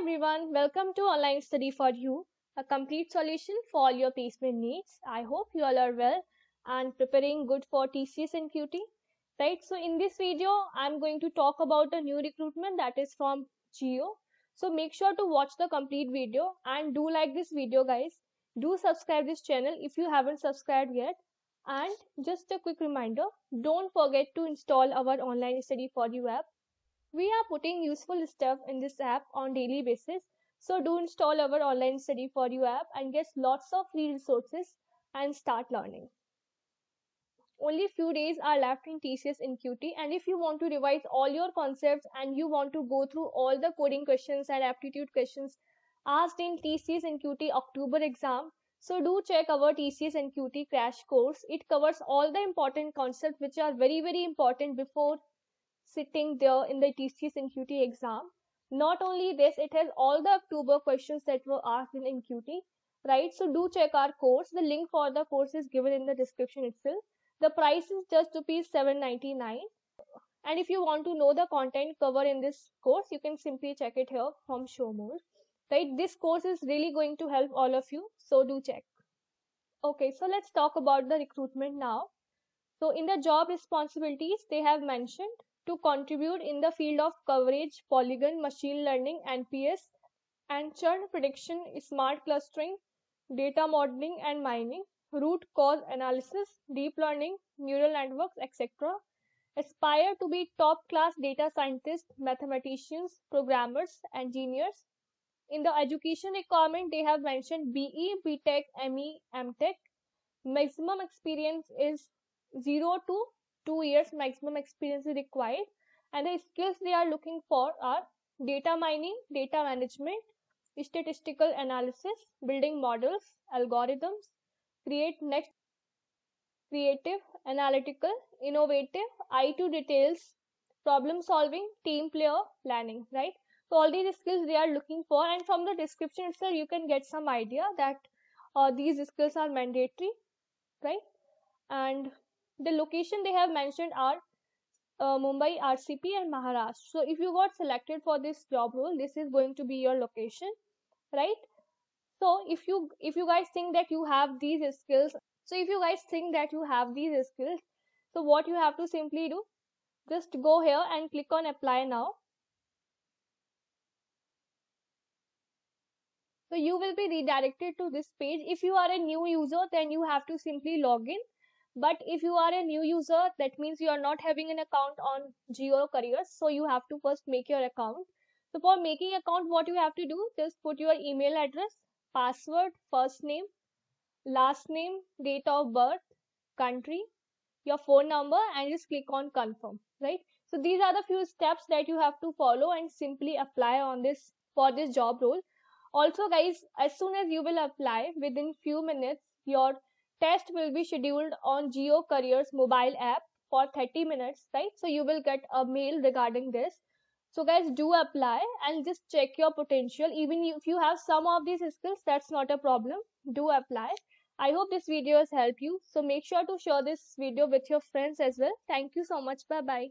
everyone, welcome to Online Study for You, a complete solution for all your placement needs. I hope you all are well and preparing good for TCS NQT. Right, so in this video, I'm going to talk about a new recruitment that is from Jio. So make sure to watch the complete video and do like this video guys. Do subscribe this channel if you haven't subscribed yet. And just a quick reminder, don't forget to install our Online Study for You app we are putting useful stuff in this app on daily basis. So do install our online study for you app and get lots of free resources and start learning. Only few days are left in TCS NQT and if you want to revise all your concepts and you want to go through all the coding questions and aptitude questions asked in TCS NQT October exam, so do check our TCS NQT crash course. It covers all the important concepts which are very very important before sitting there in the TCS NQT exam. Not only this, it has all the October questions that were asked in NQT, right? So do check our course. The link for the course is given in the description itself. The price is just rupees 799. And if you want to know the content covered in this course, you can simply check it here from show more. Right? This course is really going to help all of you. So do check. Okay, so let's talk about the recruitment now. So in the job responsibilities, they have mentioned to contribute in the field of coverage, polygon, machine learning, NPS, and churn prediction, smart clustering, data modeling and mining, root cause analysis, deep learning, neural networks, etc. Aspire to be top class data scientists, mathematicians, programmers, engineers. In the education requirement, they have mentioned BE, BTech, ME, MTech. Maximum experience is 0 to two years maximum experience is required and the skills they are looking for are data mining, data management, statistical analysis, building models, algorithms, create next creative, analytical, innovative, eye to details, problem solving, team player, planning, right? So all these skills they are looking for and from the description itself you can get some idea that uh, these skills are mandatory, right? And the location they have mentioned are uh, Mumbai, RCP and Maharashtra. So if you got selected for this job role, this is going to be your location, right? So if you if you guys think that you have these skills, so if you guys think that you have these skills, so what you have to simply do, just go here and click on apply now. So you will be redirected to this page. If you are a new user, then you have to simply log in but if you are a new user that means you are not having an account on Jio careers so you have to first make your account. So for making account what you have to do just put your email address password first name last name date of birth country your phone number and just click on confirm right? So these are the few steps that you have to follow and simply apply on this for this job role. Also guys as soon as you will apply within few minutes your test will be scheduled on Jio Careers mobile app for 30 minutes, right? So you will get a mail regarding this. So guys, do apply and just check your potential. Even if you have some of these skills, that's not a problem. Do apply. I hope this video has helped you. So make sure to share this video with your friends as well. Thank you so much. Bye-bye.